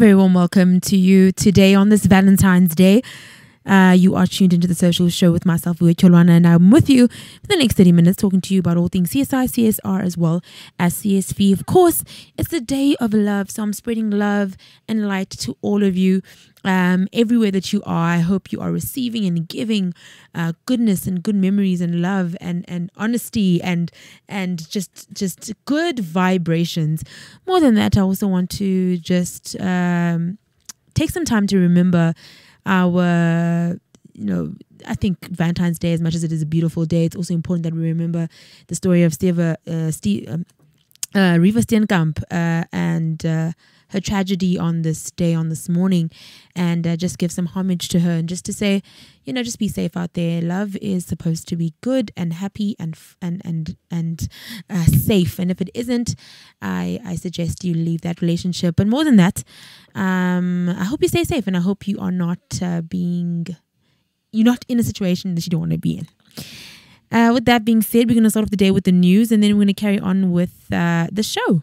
Very warm welcome to you today on this Valentine's Day. Uh, you are tuned into the social show with myself, Uwe Cholwana, and I'm with you for the next 30 minutes talking to you about all things CSI, CSR, as well as CSV. Of course, it's the day of love, so I'm spreading love and light to all of you um, everywhere that you are. I hope you are receiving and giving uh, goodness and good memories and love and, and honesty and and just just good vibrations. More than that, I also want to just um, take some time to remember our you know I think Valentine's Day, as much as it is a beautiful day, it's also important that we remember the story of Steve, uh, Steve, um, uh, Reeva Steenkamp uh, and uh, her tragedy on this day, on this morning, and uh, just give some homage to her and just to say, you know, just be safe out there. Love is supposed to be good and happy and and and and uh, safe, and if it isn't, I I suggest you leave that relationship. But more than that, um, I hope you stay safe, and I hope you are not uh, being you're not in a situation that you don't want to be in. Uh, with that being said, we're going to start off the day with the news and then we're going to carry on with uh, the show.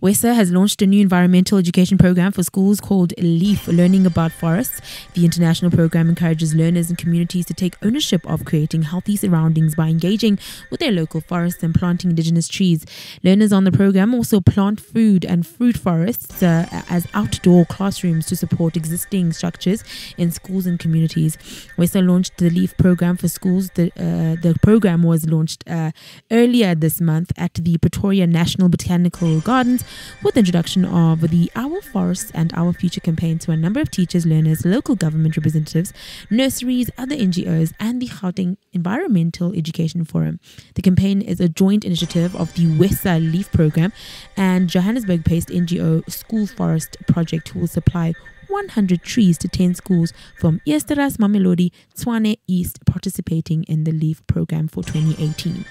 WESSA has launched a new environmental education program for schools called LEAF, Learning About Forests. The international program encourages learners and communities to take ownership of creating healthy surroundings by engaging with their local forests and planting indigenous trees. Learners on the program also plant food and fruit forests uh, as outdoor classrooms to support existing structures in schools and communities. WESSA launched the LEAF program for schools. The, uh, the program was launched uh, earlier this month at the Pretoria National Botanical Gardens with the introduction of the Our Forests and Our Future campaign to a number of teachers, learners, local government representatives, nurseries, other NGOs, and the Gauteng Environmental Education Forum. The campaign is a joint initiative of the WESSA Leaf Program and Johannesburg based NGO School Forest Project, who will supply 100 trees to 10 schools from Eersterus, Mamelodi, Tshwane East participating in the LEAF program for 2018.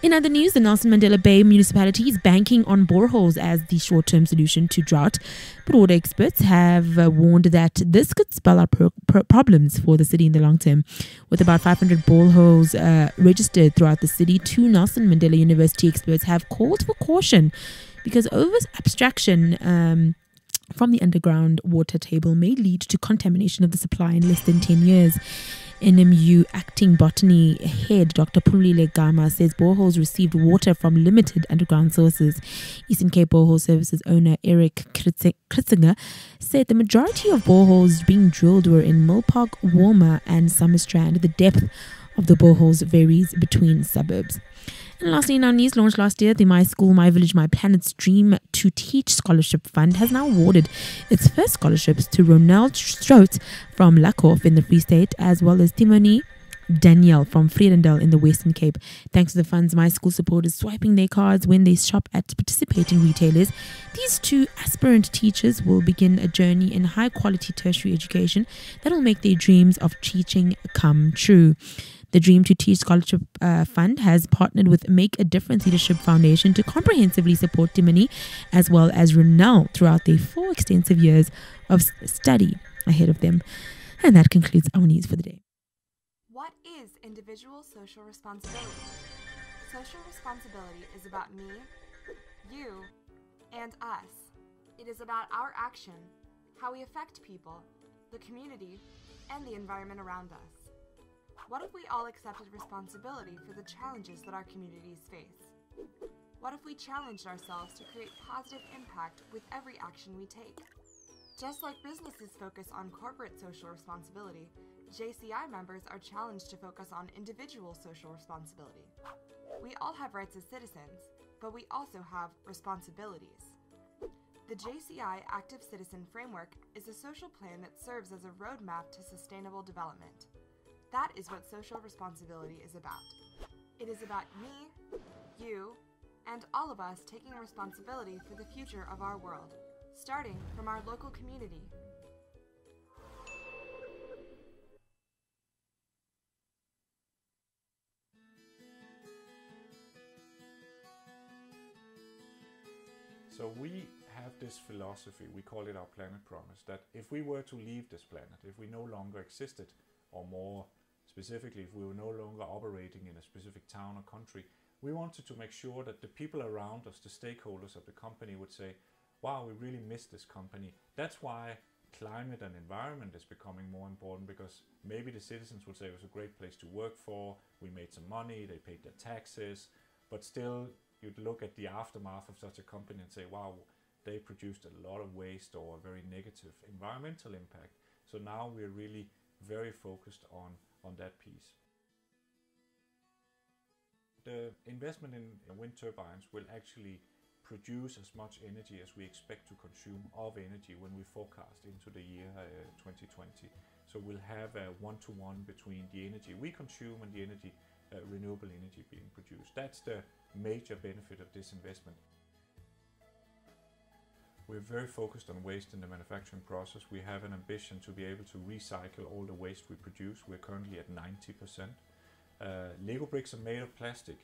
In other news, the Nelson Mandela Bay municipality is banking on boreholes as the short term solution to drought. But water experts have uh, warned that this could spell out pro- pro- problems for the city in the long term. With about 500 boreholes uh, registered throughout the city, two Nelson Mandela University experts have called for caution because over abstraction. Um, from the underground water table may lead to contamination of the supply in less than 10 years. NMU acting botany head Dr. Pulile Gama says boreholes received water from limited underground sources. Eastern Cape Borehole Services owner Eric Kritzinger said the majority of boreholes being drilled were in Mill Park, Walmer, and Summerstrand. The depth of the boreholes varies between suburbs. And lastly, our news launched last year, the My School, My Village, My Planet's Dream to Teach Scholarship Fund has now awarded its first scholarships to Ronald Strout from Luckhoff in the Free State, as well as Timony Danielle from Vredendal in the Western Cape. Thanks to the funds, my school supporters swiping their cards when they shop at participating retailers. These two aspirant teachers will begin a journey in high quality tertiary education that will make their dreams of teaching come true. The Dream to Teach Scholarship uh, Fund has partnered with Make a Difference Leadership Foundation to comprehensively support Timony as well as Renell throughout their four extensive years of study ahead of them. And that concludes our news for the day. What is individual social responsibility? Social responsibility is about me, you, and us. It is about our action, how we affect people, the community, and the environment around us. What if we all accepted responsibility for the challenges that our communities face? What if we challenged ourselves to create positive impact with every action we take? Just like businesses focus on corporate social responsibility, JCI members are challenged to focus on individual social responsibility. We all have rights as citizens, but we also have responsibilities. The JCI Active Citizen Framework is a social plan that serves as a roadmap to sustainable development. That is what social responsibility is about. It is about me, you, and all of us taking responsibility for the future of our world, starting from our local community. So we have this philosophy, we call it our planet promise, that if we were to leave this planet, if we no longer existed, or more specifically if we were no longer operating in a specific town or country, we wanted to make sure that the people around us, the stakeholders of the company, would say, wow, we really miss this company. That's why climate and environment is becoming more important because maybe the citizens would say it was a great place to work for, we made some money, they paid their taxes, but still you'd look at the aftermath of such a company and say, wow, they produced a lot of waste or a very negative environmental impact. So now we're really very focused on, on that piece. The investment in wind turbines will actually produce as much energy as we expect to consume of energy when we forecast into the year uh, 2020. So we'll have a one-to-one between the energy we consume and the energy, uh, renewable energy being produced. That's the major benefit of this investment. We're very focused on waste in the manufacturing process. We have an ambition to be able to recycle all the waste we produce. We're currently at 90%. Uh, Lego bricks are made of plastic,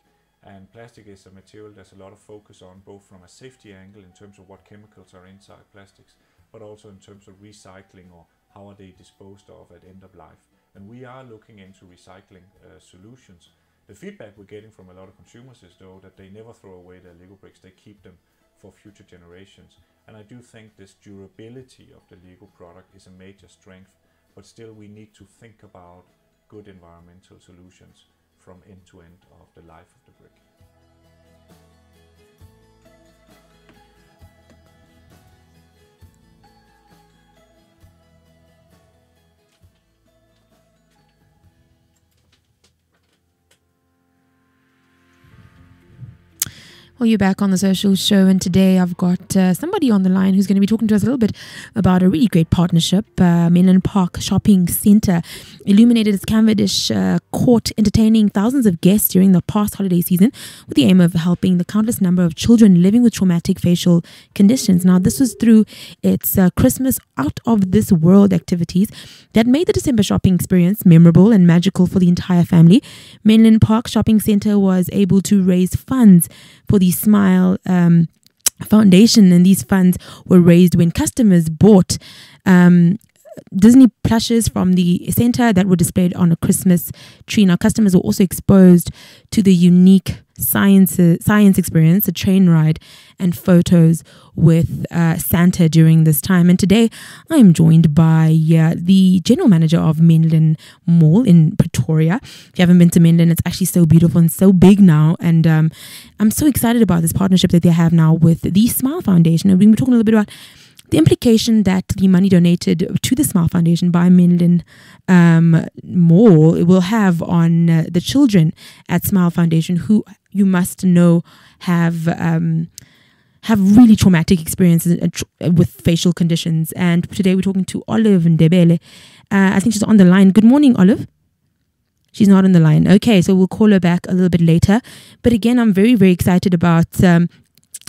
and plastic is a material there's a lot of focus on, both from a safety angle in terms of what chemicals are inside plastics, but also in terms of recycling or how are they disposed of at end of life. And we are looking into recycling uh, solutions. The feedback we're getting from a lot of consumers is though that they never throw away their Lego bricks, they keep them for future generations. And I do think this durability of the Lego product is a major strength, but still we need to think about good environmental solutions from end to end of the life of the brick. Well, you're back on the social show, and today I've got uh, somebody on the line who's going to be talking to us a little bit about a really great partnership. Uh, Menlyn Park Shopping Centre illuminated its Cavendish uh, Court, entertaining thousands of guests during the past holiday season with the aim of helping the countless number of children living with traumatic facial conditions. Now, this was through its uh, Christmas Out of This World activities that made the December shopping experience memorable and magical for the entire family. Menlyn Park Shopping Centre was able to raise funds for the Smile um, Foundation, and these funds were raised when customers bought. Um, Disney plushes from the center that were displayed on a Christmas tree. Now, customers were also exposed to the unique science science experience, a train ride, and photos with uh, Santa during this time. And today, I am joined by uh, the general manager of Menlyn Mall in Pretoria. If you haven't been to Menlyn, it's actually so beautiful and so big now. And um, I'm so excited about this partnership that they have now with the Smile Foundation. And we've been talking a little bit about the implication that the money donated to the Smile Foundation by Menlyn um, Mall will have on uh, the children at Smile Foundation, who you must know have. Um, have really traumatic experiences with facial conditions. And today we're talking to Olive Ndebele. Uh, I think she's on the line. Good morning, Olive. She's not on the line. Okay, so we'll call her back a little bit later. But again, I'm very, very excited about um,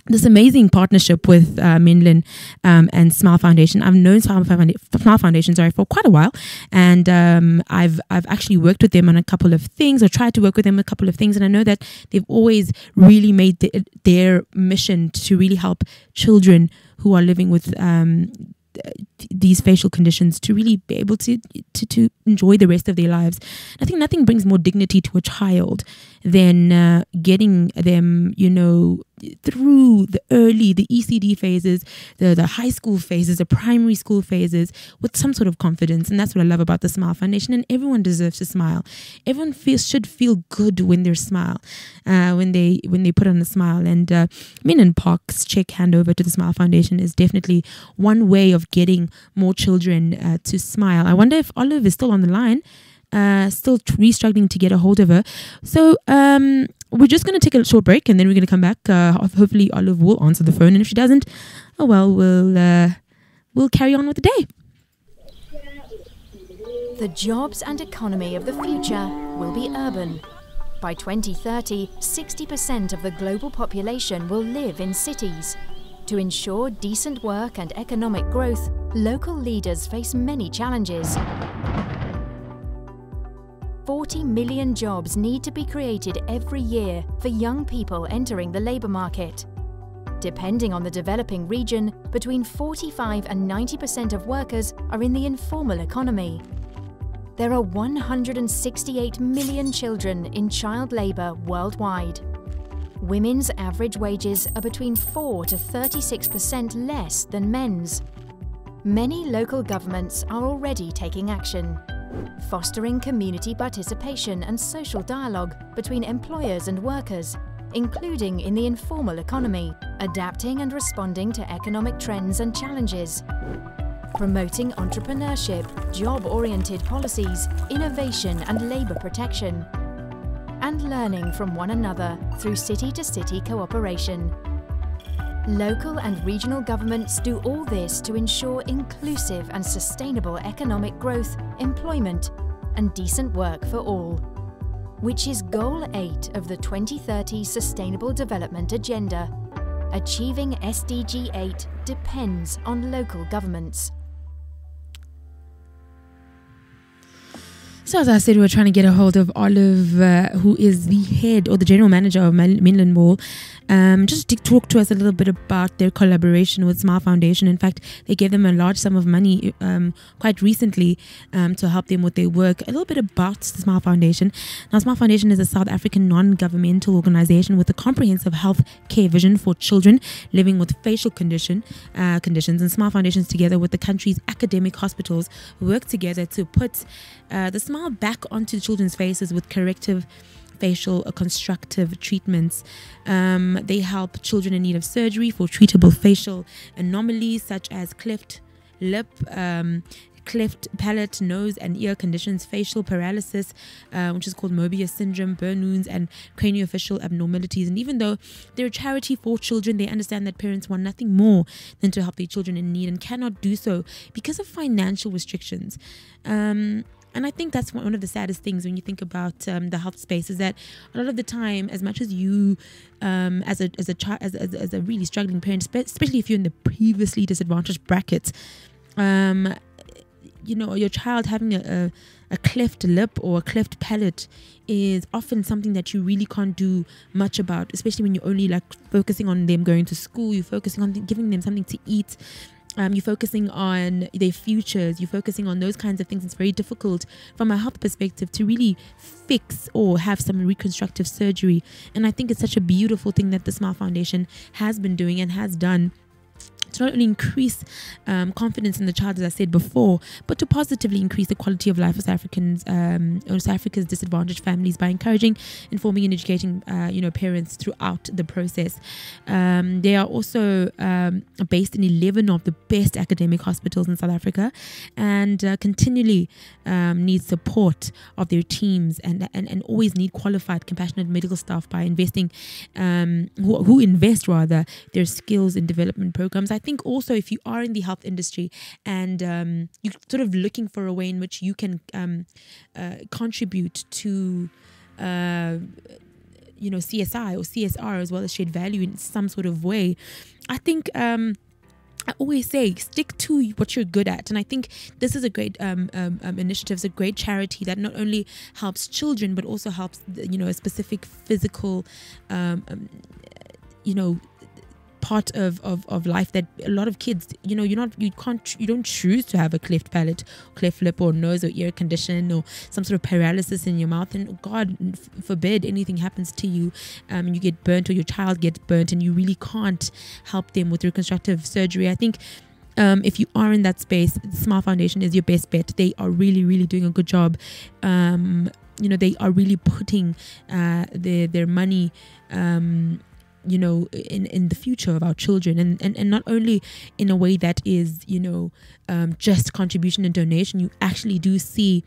this amazing partnership with uh, Menlyn um, and Smile Foundation. I've known Smile Foundation sorry for quite a while, and um, I've I've actually worked with them on a couple of things, or tried to work with them on a couple of things, and I know that they've always really made the, their mission to really help children who are living with um, these facial conditions to really be able to, to to enjoy the rest of their lives. I think nothing brings more dignity to a child than uh, getting them, you know, through the early, the ECD phases, the, the high school phases, the primary school phases with some sort of confidence. And that's what I love about the Smile Foundation. And everyone deserves to smile. Everyone feels, should feel good when they smile, uh, when they when they put on a smile. And uh, and Park's check handover to the Smile Foundation is definitely one way of getting more children uh, to smile. I wonder if Olive is still on the line. Uh, still re struggling to get a hold of her. So um, we're just going to take a short break and then we're going to come back. Uh, hopefully, Olive will answer the phone. And if she doesn't, oh well, we'll, uh, we'll carry on with the day. The jobs and economy of the future will be urban. By 2030, 60% of the global population will live in cities. To ensure decent work and economic growth, local leaders face many challenges. 40 million jobs need to be created every year for young people entering the labour market. Depending on the developing region, between 45 and 90% of workers are in the informal economy. there are 168 million children in child labour worldwide. Women's average wages are between 4 to 36% less than men's. Many local governments are already taking action, fostering community participation and social dialogue between employers and workers, including in the informal economy, adapting and responding to economic trends and challenges, promoting entrepreneurship, job-oriented policies, innovation and labour protection, and learning from one another through city-to-city cooperation. Local and regional governments do all this to ensure inclusive and sustainable economic growth, employment and decent work for all, which is Goal 8 of the 2030 Sustainable Development Agenda. Achieving SDG 8 depends on local governments. So as I said, we are trying to get a hold of Olive, uh, who is the head or the general manager of Menlyn Mall, um, just to talk to us a little bit about their collaboration with Smile Foundation. In fact, they gave them a large sum of money um, quite recently um, to help them with their work. A little bit about the Smile Foundation. Now, Smile Foundation is a South African non-governmental organization with a comprehensive health care vision for children living with facial condition uh, conditions. And Smile Foundations, together with the country's academic hospitals, work together to put uh, the smile back onto children's faces with corrective facial or constructive treatments. Um, they help children in need of surgery for treatable facial anomalies such as cleft lip, um, cleft palate, nose, and ear conditions, facial paralysis, uh, which is called Mobius syndrome, burn wounds, and craniofacial abnormalities. And even though they're a charity for children, they understand that parents want nothing more than to help their children in need and cannot do so because of financial restrictions. Um, and I think that's one of the saddest things when you think about um, the health space is that a lot of the time, as much as you, um, as a as a child, as, as, as, a really struggling parent, especially if you're in the previously disadvantaged brackets, um, you know, your child having a, a, a cleft lip or a cleft palate is often something that you really can't do much about, especially when you're only like focusing on them going to school, you're focusing on giving them something to eat, um, you're focusing on their futures, you're focusing on those kinds of things. It's very difficult from a health perspective to really fix or have some reconstructive surgery. And I think it's such a beautiful thing that the Smile Foundation has been doing and has done to not only increase um, confidence in the child, as I said before, but to positively increase the quality of life of South Africans, um, or South Africa's disadvantaged families by encouraging, informing, and educating, uh, you know, parents throughout the process. Um, they are also um, based in 11 of the best academic hospitals in South Africa, and uh, continually um, need support of their teams and, and and always need qualified, compassionate medical staff by investing, um, who, who invest rather their skills in development programs. I think also if you are in the health industry and um, you're sort of looking for a way in which you can um, uh, contribute to uh, you know CSI or CSR as well as shared value in some sort of way, I think. Um, I always say stick to what you're good at, and I think this is a great um, um, um, initiative. It's a great charity that not only helps children but also helps you know a specific physical, um, um, you know, part of, of, of life that a lot of kids, you know, you're not, you can't, you don't choose to have a cleft palate, cleft lip, or nose or ear condition, or some sort of paralysis in your mouth. And God forbid anything happens to you, um, you get burnt or your child gets burnt, and you really can't help them with reconstructive surgery. I think um, if you are in that space, Smile Foundation is your best bet. They are really, really doing a good job. Um, you know, they are really putting uh, their their money um, you know in in the future of our children and and, and not only in a way that is you know um, just contribution and donation you actually do see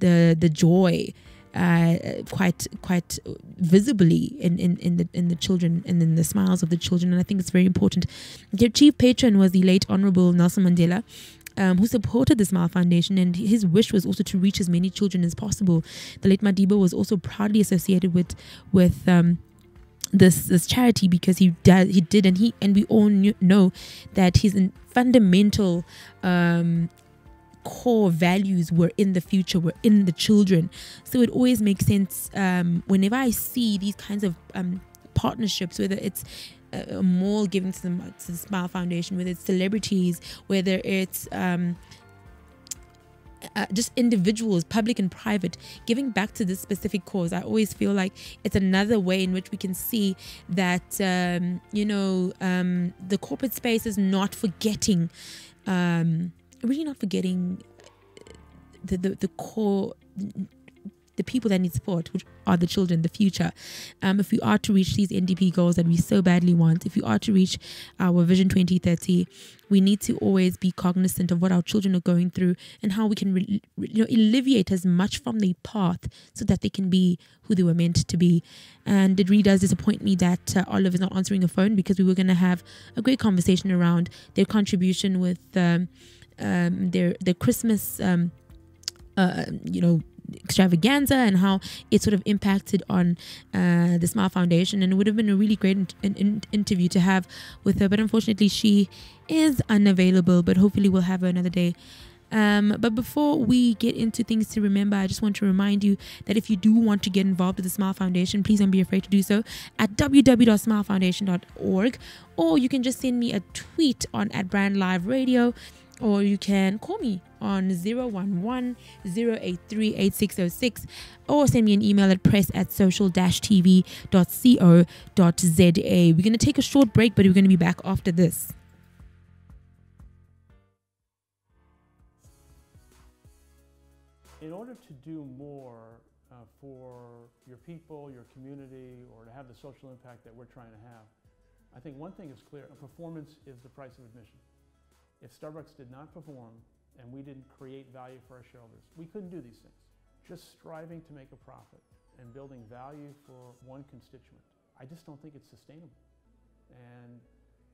the the joy uh, quite quite visibly in, in, in the in the children and in the smiles of the children and I think it's very important. Their chief patron was the late Honorable Nelson Mandela, um, who supported the Smile Foundation, and his wish was also to reach as many children as possible. The late Madiba was also proudly associated with with um, this this charity because he did he did and he and we all knew, know that his fundamental um core values were in the future were in the children. So it always makes sense um whenever i see these kinds of um partnerships whether it's a, mall given to the, to the smile foundation whether it's celebrities whether it's um uh, just individuals, public and private, giving back to this specific cause. I always feel like it's another way in which we can see that, um, you know, um, the corporate space is not forgetting, um, really not forgetting the, the, the core the people that need support, which are the children, the future. Um, if we are to reach these NDP goals that we so badly want, if we are to reach our Vision 2030, we need to always be cognizant of what our children are going through and how we can you know, alleviate as much from their path so that they can be who they were meant to be. And it really does disappoint me that uh, Olive is not answering the phone because we were going to have a great conversation around their contribution with um, um, their their Christmas. Um, uh, you know, extravaganza and how it sort of impacted on uh, the Smile Foundation. And it would have been a really great in- in- interview to have with her. But unfortunately, she is unavailable. But hopefully, we'll have her another day. Um, but before we get into things to remember, I just want to remind you that if you do want to get involved with the Smile Foundation, please don't be afraid to do so at www.smilefoundation.org, or you can just send me a tweet on at Brand Live Radio or you can call me on 011 083 8606 or send me an email at press at social tv.co.za. We're going to take a short break, but we're going to be back after this. In order to do more uh, for your people, your community, or to have the social impact that we're trying to have, I think one thing is clear performance is the price of admission. If Starbucks did not perform and we didn't create value for our shareholders, we couldn't do these things. Just striving to make a profit and building value for one constituent, I just don't think it's sustainable. And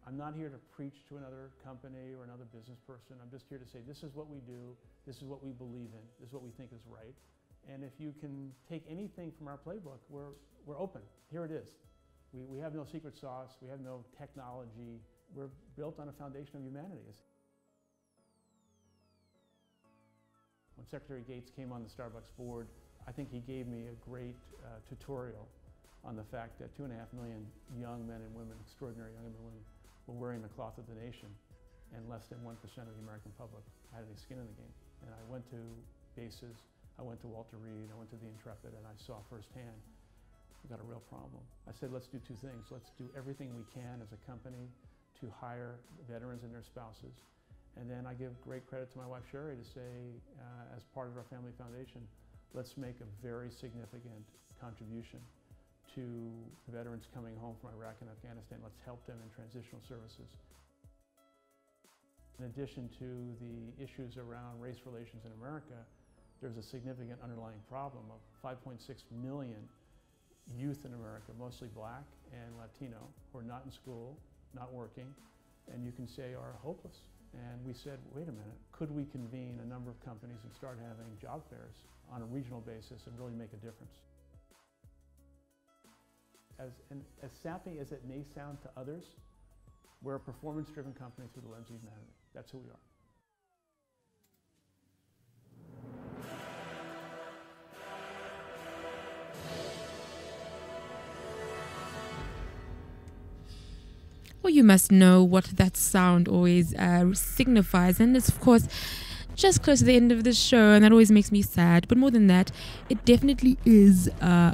I'm not here to preach to another company or another business person. I'm just here to say this is what we do, this is what we believe in, this is what we think is right. And if you can take anything from our playbook, we're, we're open. Here it is. We, we have no secret sauce, we have no technology. We're built on a foundation of humanity. When Secretary Gates came on the Starbucks board, I think he gave me a great uh, tutorial on the fact that two and a half million young men and women, extraordinary young men and women, were wearing the cloth of the nation, and less than 1% of the American public had any skin in the game. And I went to bases, I went to Walter Reed, I went to the Intrepid, and I saw firsthand we've got a real problem. I said, let's do two things. Let's do everything we can as a company to hire veterans and their spouses and then I give great credit to my wife Sherry to say, uh, as part of our family foundation, let's make a very significant contribution to the veterans coming home from Iraq and Afghanistan. Let's help them in transitional services. In addition to the issues around race relations in America, there's a significant underlying problem of 5.6 million youth in America, mostly black and Latino, who are not in school, not working, and you can say are hopeless. And we said, wait a minute, could we convene a number of companies and start having job fairs on a regional basis and really make a difference? As, and as sappy as it may sound to others, we're a performance-driven company through the lens of humanity. That's who we are. Well, you must know what that sound always uh, signifies, and it's of course just close to the end of the show, and that always makes me sad. But more than that, it definitely is. Uh,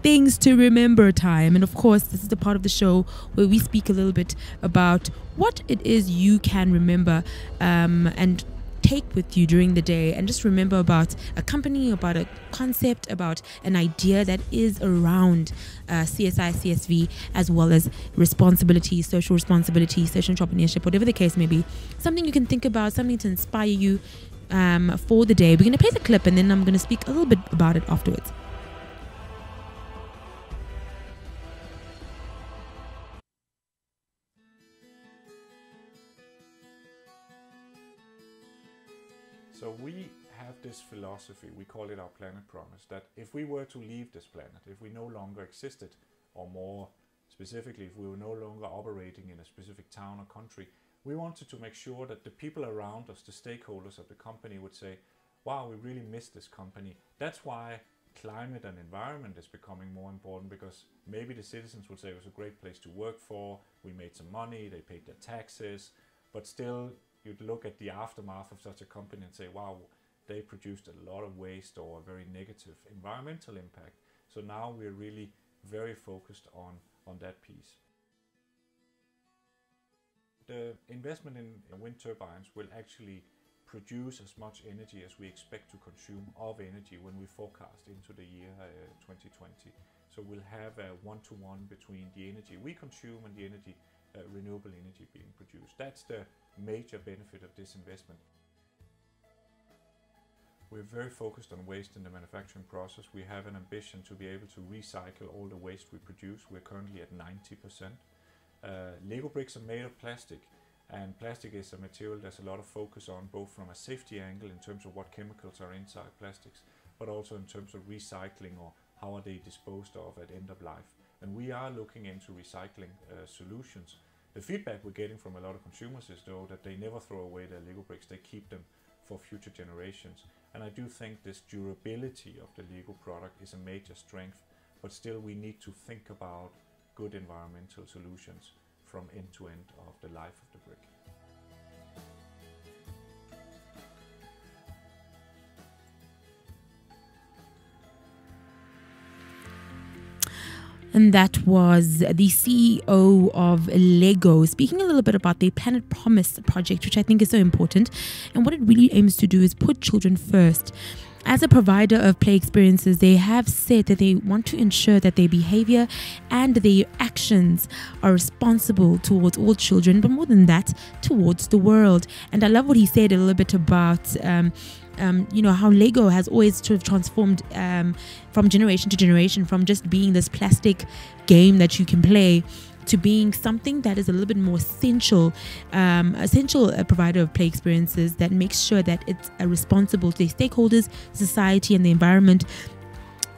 things to remember time. And of course, this is the part of the show where we speak a little bit about what it is you can remember um, and take with you during the day and just remember about a company, about a concept, about an idea that is around uh, CSI, CSV, as well as responsibility, social responsibility, social entrepreneurship, whatever the case may be. Something you can think about, something to inspire you um, for the day. We're going to play the clip and then I'm going to speak a little bit about it afterwards. We have this philosophy, we call it our planet promise, that if we were to leave this planet, if we no longer existed, or more specifically, if we were no longer operating in a specific town or country, we wanted to make sure that the people around us, the stakeholders of the company, would say, wow, we really miss this company. That's why climate and environment is becoming more important because maybe the citizens would say it was a great place to work for, we made some money, they paid their taxes, but still you'd look at the aftermath of such a company and say, wow, they produced a lot of waste or a very negative environmental impact. So now we're really very focused on, on that piece. The investment in wind turbines will actually produce as much energy as we expect to consume of energy when we forecast into the year uh, 2020. So we'll have a one-to-one between the energy we consume and the energy, uh, renewable energy being produced. That's the major benefit of this investment. We're very focused on waste in the manufacturing process. We have an ambition to be able to recycle all the waste we produce. We're currently at 90%. Uh, Lego bricks are made of plastic and plastic is a material there's a lot of focus on both from a safety angle in terms of what chemicals are inside plastics but also in terms of recycling or how are they disposed of at end of life. And we are looking into recycling uh, solutions. The feedback we're getting from a lot of consumers is though that they never throw away their Lego bricks, they keep them for future generations. And I do think this durability of the Lego product is a major strength, but still we need to think about good environmental solutions from end to end of the life of the brick. And that was the CEO of Lego speaking a little bit about the Planet Promise project, which I think is so important. And what it really aims to do is put children first. As a provider of play experiences, they have said that they want to ensure that their behavior and their actions are responsible towards all children, but more than that, towards the world. And I love what he said a little bit about. Um, um, you know how Lego has always sort of transformed um, from generation to generation, from just being this plastic game that you can play to being something that is a little bit more essential, um, essential uh, provider of play experiences that makes sure that it's uh, responsible to stakeholders, society, and the environment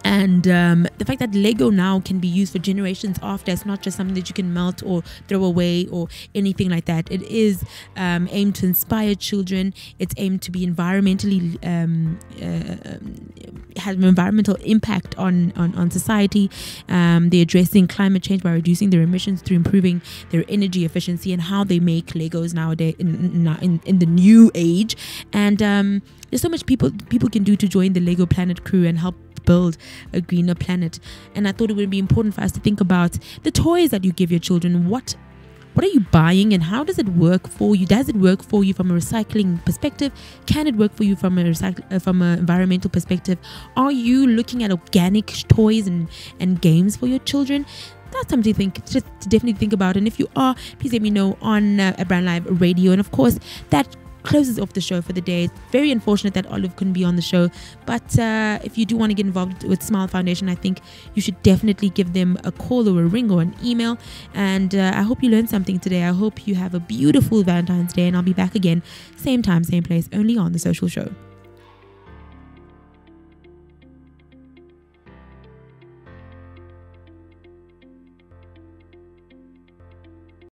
and um, the fact that lego now can be used for generations after it's not just something that you can melt or throw away or anything like that. It is um, aimed to inspire children. It's aimed to be environmentally um, uh, have an environmental impact on on, on society. Um, they're addressing climate change by reducing their emissions through improving their energy efficiency and how they make legos nowadays in, in, in the new age. And um, there's so much people people can do to join the lego planet crew and help build a greener planet. And I thought it would be important for us to think about the toys that you give your children. What what are you buying and how does it work for you? Does it work for you from a recycling perspective? Can it work for you from a uh, from an environmental perspective? Are you looking at organic toys and and games for your children? That's something to think to, to definitely think about. And if you are please let me know on uh, a brand live radio. And of course that closes off the show for the day. It's very unfortunate that Olive couldn't be on the show, but uh, if you do want to get involved with Smile Foundation, I think you should definitely give them a call or a ring or an email. And uh, I hope you learned something today. I hope you have a beautiful Valentine's Day, and I'll be back again, same time, same place, only on the social show.